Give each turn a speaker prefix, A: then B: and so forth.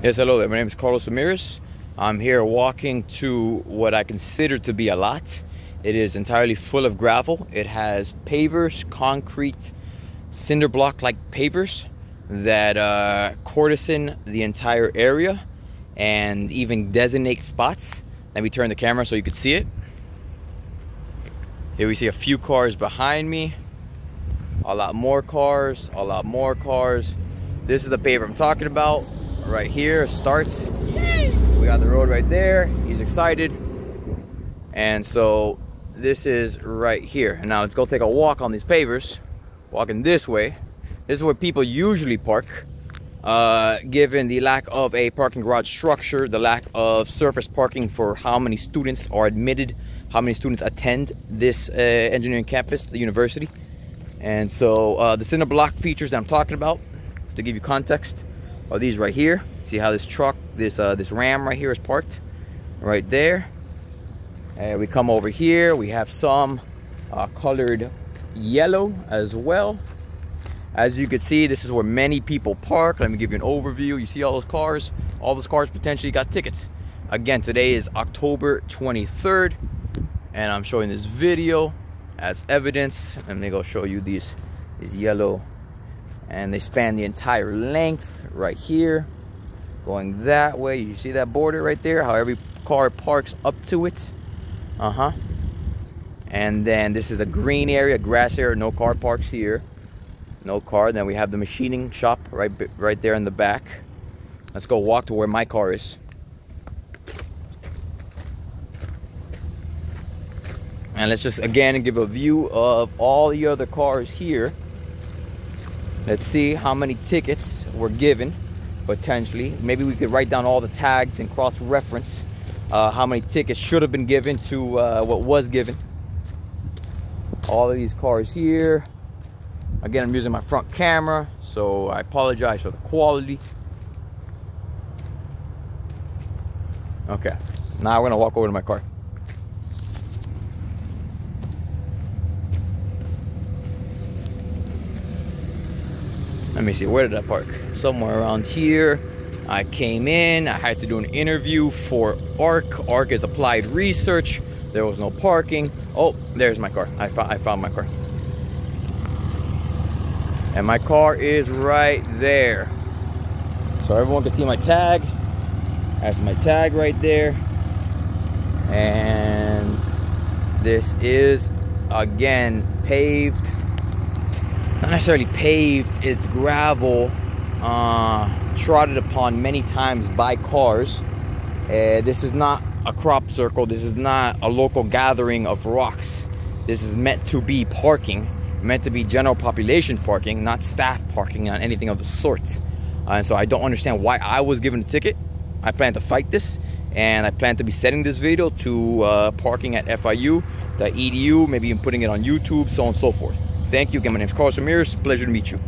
A: Yes, hello there. My name is Carlos Ramirez. I'm here walking to what I consider to be a lot. It is entirely full of gravel. It has pavers, concrete, cinder block like pavers that uh, courtesan the entire area and even designate spots. Let me turn the camera so you can see it. Here we see a few cars behind me, a lot more cars, a lot more cars. This is the paver I'm talking about right here starts. We got the road right there. He's excited. And so this is right here. And now let's go take a walk on these pavers. Walking this way. This is where people usually park. Uh, given the lack of a parking garage structure, the lack of surface parking for how many students are admitted, how many students attend this uh, engineering campus, the university. And so uh, the cinder block features that I'm talking about, to give you context, are these right here. See how this truck, this uh, this Ram right here is parked right there. And we come over here, we have some uh, colored yellow as well. As you can see, this is where many people park. Let me give you an overview. You see all those cars? All those cars potentially got tickets. Again, today is October 23rd, and I'm showing this video as evidence. Let me go show you these, these yellow, and they span the entire length right here. Going that way. You see that border right there? How every car parks up to it? Uh-huh. And then this is a green area grass area. No car parks here. No car. Then we have the machining shop right right there in the back. Let's go walk to where my car is. And let's just again give a view of all the other cars here Let's see how many tickets were given, potentially. Maybe we could write down all the tags and cross-reference uh, how many tickets should have been given to uh, what was given. All of these cars here. Again, I'm using my front camera, so I apologize for the quality. Okay, now we're gonna walk over to my car. Let me see where did i park? Somewhere around here. I came in i had to do an interview for arc. Arc is applied research. There was no parking. Oh there's my car. I, found I found my car. And my car is right there. So everyone can see my tag. That's my tag right there. And this is again paved not necessarily paved, it's gravel, uh, trotted upon many times by cars. Uh, this is not a crop circle, this is not a local gathering of rocks. This is meant to be parking, meant to be general population parking, not staff parking on anything of the sort. Uh, and so I don't understand why I was given a ticket. I plan to fight this and I plan to be setting this video to uh, parking at FIU, the EDU, maybe even putting it on YouTube, so on and so forth. Thank you. Again, my name is Carlos Ramirez. Pleasure to meet you.